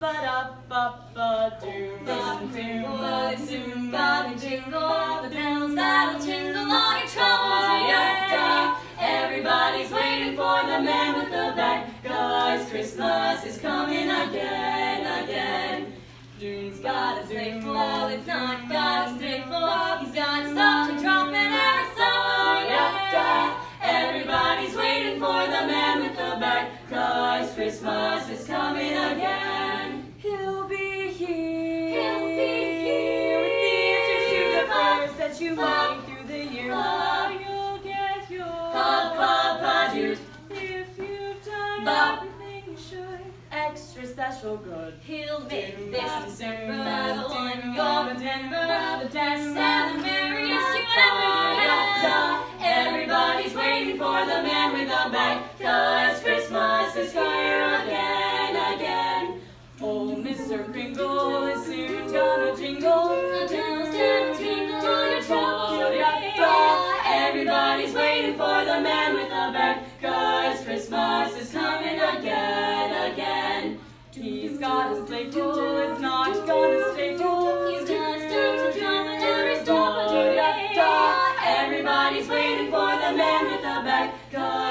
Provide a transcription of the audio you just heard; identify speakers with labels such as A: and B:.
A: Ba-da-ba-ba-doo.
B: Listen jingle, bells, soon gonna jingle all the bells that'll jingle all your troubles away.
A: Everybody's waiting for the man with the bag, Christmas is coming again, again.
B: He's got a sleigh full, it's not got a sleigh full. He's got stuff to drop in Arizona.
A: Everybody's waiting for the man with the bag, Christmas
B: you made through the year.
A: pop, ah,
B: You'll get your
A: Pop-pop-a-doot.
B: if you've done
A: Bop.
B: everything you should.
A: Extra special good.
B: He'll make this
A: dong,
B: December the one
A: dong,
B: Remember
A: back. Come